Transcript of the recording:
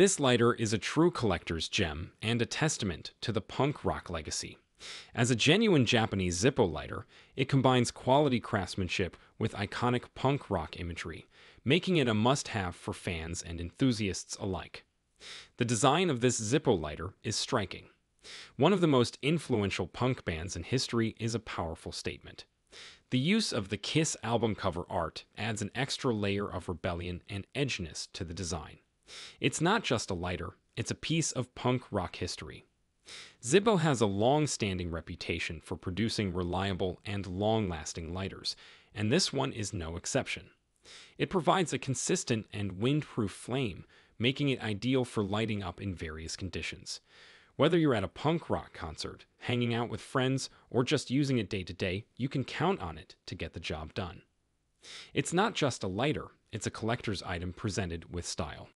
This lighter is a true collector's gem and a testament to the punk rock legacy. As a genuine Japanese Zippo lighter, it combines quality craftsmanship with iconic punk rock imagery, making it a must have for fans and enthusiasts alike. The design of this Zippo lighter is striking. One of the most influential punk bands in history is a powerful statement. The use of the Kiss album cover art adds an extra layer of rebellion and edginess to the design. It's not just a lighter, it's a piece of punk rock history. Zippo has a long standing reputation for producing reliable and long lasting lighters, and this one is no exception. It provides a consistent and windproof flame, making it ideal for lighting up in various conditions. Whether you're at a punk rock concert, hanging out with friends, or just using it day to day, you can count on it to get the job done. It's not just a lighter, it's a collector's item presented with style.